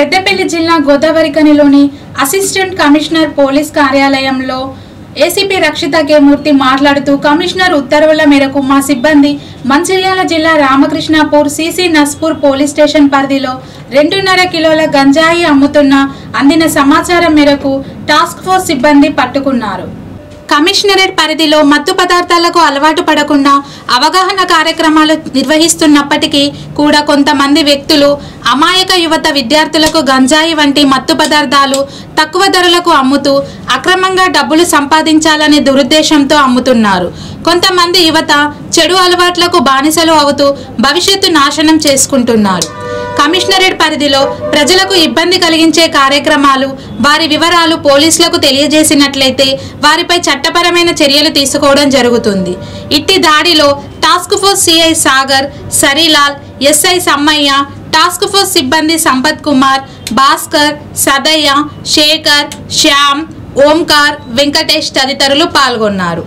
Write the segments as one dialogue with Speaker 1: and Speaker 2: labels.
Speaker 1: పెద్దపల్లి జిల్లా గోదావరికనిలోని assistant commissioner police కార్యాలయంలో ఏసీపీ రక్షిత కేమూర్తి మాట్లాడుతూ కమిషనర్ ఉత్తర్వుల మేరకు మా సిబ్బంది మంచిర్యాల జిల్లా Ramakrishnapur CC Naspur police station పరిధిలో రెండున్నర కిలోల గంజాయి అమ్ముతున్న అందిన సమాచారం మేరకు టాస్క్ ఫోర్స్ సిబ్బంది పట్టుకున్నారు. కమిషనరేట్ పరిధిలో మత్తు పదార్థాలకు అలవాటు పడకుండా అవగాహన కార్యక్రమాలు నిర్వహిస్తున్నప్పటికీ కూడా కొంతమంది వ్యక్తులు అమాయక యువత విద్యార్థులకు గంజాయి వంటి మత్తు పదార్థాలు తక్కువ ధరలకు అమ్ముతూ అక్రమంగా డబ్బులు సంపాదించాలనే దురుద్దేశంతో అమ్ముతున్నారు. కొంతమంది యువత చెడు అలవాట్లకు బానిసలు అవుతూ భవిష్యత్తు నాశనం చేసుకుంటున్నారు. కమిషనరేట్ పరిధిలో ప్రజలకు ఇబ్బంది కలిగించే కార్యక్రమాలు వారి వివరాలు పోలీసులకు తెలియజేసినట్లయితే వారిపై చట్టపరమైన చర్యలు తీసుకోవడం జరుగుతుంది. ఇట్టి దాడిలో task force CI Sagar Sarilal SI Sammaiah task force సిబ్బంది సంపత్ కుమార్ భాస్కర్ సదయ్య శేఖర్ శ్యామ్ ఓంకార్ వెంకటేష్ తదితరులు పాల్గొన్నారు.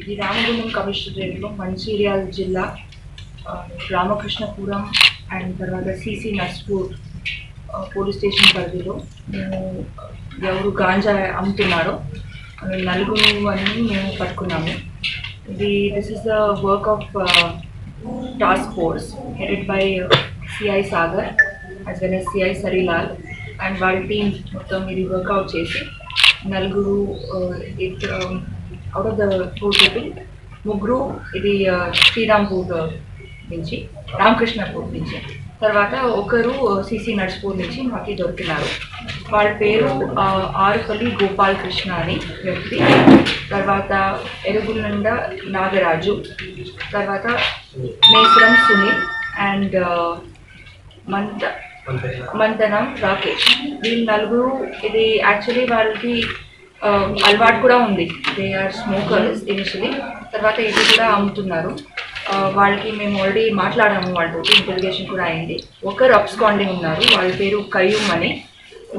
Speaker 2: ఇది రామగుండం కమిషనరేట్లో మంచిర్యాల జిల్లా రామకృష్ణపురం అండ్ తర్వాత సిసి నస్పూర్ పోలీస్ స్టేషన్ పరిధిలో మేము ఎవరు గాంజా అమ్ముతున్నారో నలుగురు అని మేము పట్టుకున్నాము. ఇది this is the work of task force headed by CI Sagar as well as CI Sarilal and వాళ్ళ టీం మొత్తం ఇది వర్కౌట్ చేసి నలుగురు it out of the four people ముగ్గురు ఇది శ్రీరాంపూర్ నుంచి రామకృష్ణపూర్ నుంచి. తర్వాత ఒకరు సిసి నర్స్పూర్ నుంచి మాకు దొరికినారు. వాళ్ళ పేరు ఆరుపల్లి గోపాల్ కృష్ణ అని వ్యక్తి తర్వాత ఎరుగులండ నాగరాజు. తర్వాత మేసరం సునీల్ అండ్ మంత మంతనం రాకేష్. వీళ్ళు నలుగురు ఇది యాక్చువల్లీ వాళ్ళకి అలవాటు కూడా ఉంది. దే ఆర్ స్మోకర్స్ ఇనిషియలీ తర్వాత ఇది కూడా అమ్ముతున్నారు. వాళ్ళకి మేము ఆల్రెడీ మాట్లాడాము వాళ్ళతో ఇంటెలిగేషన్ కూడా అయింది. ఒకరు అప్స్కాండింగ్ ఉన్నారు వాళ్ళ పేరు కయ్యూమ్ అని.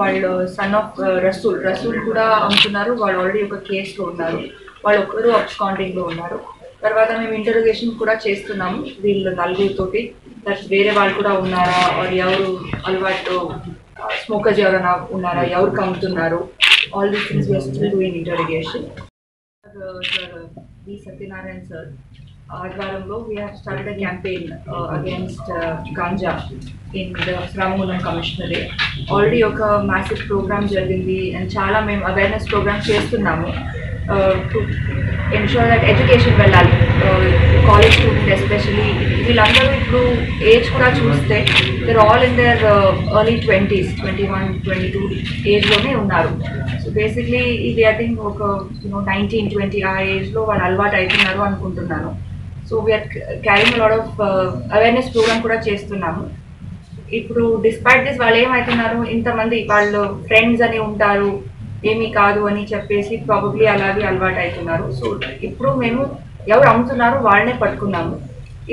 Speaker 2: వాళ్ళు సన్ ఆఫ్ రసూల్ రసూల్ కూడా అమ్ముతున్నారు వాళ్ళు ఆల్రెడీ ఒక కేసులో ఉన్నారు. వాళ్ళు ఒకరు అప్స్కాండింగ్లో ఉన్నారు. తర్వాత మేము ఇంటర్గేషన్ కూడా చేస్తున్నాము వీళ్ళు నలుగురితోటి ప్లస్ వేరే వాళ్ళు కూడా ఉన్నారా ఆర్ ఎవరు అలవాటు స్మోకర్స్ ఎవరైనా ఉన్నారా ఎవరు కమ్ముతున్నారు? All these things we're still doing interrogation sir V Satyanarayana sir ఆధ్వర్యంలో we're have started a campaign against ganja in the Ramagundam commissionerate already ఒక మ్యాసివ్ ప్రోగ్రామ్ జరిగింది అండ్ చాలా మేము అవేర్నెస్ ప్రోగ్రామ్ చేస్తున్నాము. టు ఎన్షూర్ దట్ ఎడ్యుకేషన్ వెళ్ళాలి. College student especially వీళ్ళందరూ ఇప్పుడు age కూడా చూస్తే they're all in their early twenties twenty one twenty two ఏజ్లోనే ఉన్నారు. సో బేసిక్లీ ఇది ఐ థింక్ ఒక యూనో నైన్టీన్ ట్వంటీ ఆ ఏజ్లో వాళ్ళు అలవాటు అవుతున్నారు అనుకుంటున్నాను. So we're carrying lot of awareness program కూడా చేస్తున్నాము. ఇప్పుడు డిస్పైట్ దిస్ వాళ్ళు ఏమవుతున్నారు ఇంతమంది వాళ్ళు ఫ్రెండ్స్ అని ఉంటారు ఏమీ కాదు అని చెప్పేసి ప్రాబబ్లీ అలాగే అలవాటు అవుతున్నారు సో ఇప్పుడు మేము ఎవరు అమ్ముతున్నారో వాళ్ళనే పట్టుకున్నాము.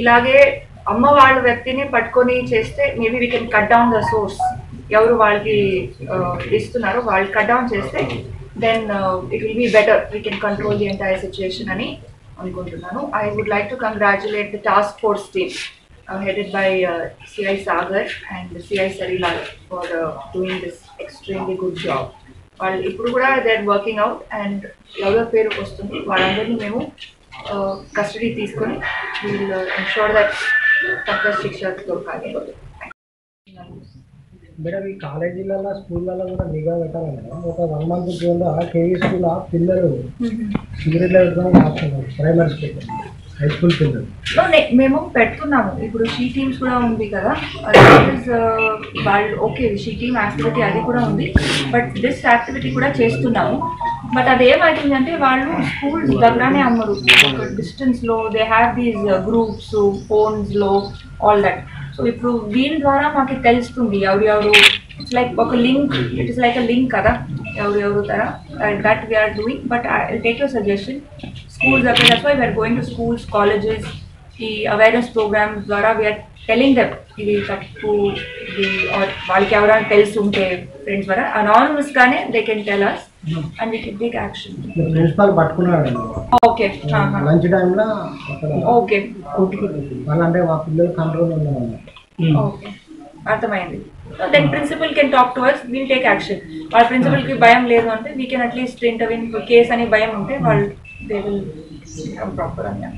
Speaker 2: ఇలాగే అమ్మ వాళ్ళ వ్యక్తిని పట్టుకొని చేస్తే maybe we can cut down the source ఎవరు వాళ్ళకి ఇస్తున్నారో వాళ్ళు కట్ డౌన్ చేస్తే then it will be better we can control the entire situation అని అనుకుంటున్నాను. I would like to congratulate the task force team headed by CI Sagar and CI Sarilal for doing this extremely good job వాళ్ళు ఇప్పుడు కూడా they are working out and ఎవరో పేరు వస్తుంది. వాళ్ళందరినీ మేము కస్టడీ తీసుకొని వీల్ ఎన్షోర్ దట్ తక్కువ శిక్ష దొరకాలి.
Speaker 3: మేడం ఈ కాలేజీలలో స్కూళ్ళలో కూడా నిఘా పెట్టాలి మేడం. ఒక వన్ మంత్ కింద కేవీ స్కూల్ ఆ పిల్లలు సిగరెట్లు పెట్టుకొని ఆపుతున్నారు ప్రైమరీ స్కూల్. హై స్కూల్ పిల్లలు.
Speaker 2: మేము పెడుతున్నాము. ఇప్పుడు షీ టీమ్స్ కూడా ఉంది కదా. వాళ్ళు ఓకే షీ టీమ్ యాక్టివిటీ అది కూడా ఉంది. బట్ దిస్ యాక్టివిటీ కూడా చేస్తున్నాము. బట్ అది ఏమవుతుందంటే వాళ్ళు స్కూల్స్ దగ్గరనే అమ్మరు. డిస్టెన్స్లో దే హ్యావ్ దీస్ గ్రూప్స్ ఫోన్స్లో ఆల్ దట్ ఇప్పుడు దీని ద్వారా మాకు తెలుస్తుంది ఎవరెవరు ఇట్స్ లైక్ ఒక link it is like a link కదా ఎవరెవరు తర that we're doing but I take your suggestion schools అక్కడ that's why we're going to schools colleges ఈ అవేర్నెస్ ప్రోగ్రామ్ ద్వారా వీఆర్ టెలింగ్ దెమ్ ఇది తప్పు ఇది వాళ్ళకి ఎవరైనా తెలిసి ఉంటే ఫ్రెండ్స్ ద్వారా అనానమస్ గానే they can tell us and can take action
Speaker 3: principal పట్టుకున్నాడు
Speaker 2: ఓకే
Speaker 3: లంచ్ టైంలో అక్కడ
Speaker 2: ఓకే
Speaker 3: వాళ్ళంటే మా పిల్లలు కంట్రోల్
Speaker 2: ఓకే అర్థమైంది. Then principal can talk to us will take action వాళ్ళ ప్రిన్సిపల్కి భయం లేదు అంటే we can at least intervene case అని భయం ఉంటే వాళ్ళు దే విల్ ప్రాపర్ అని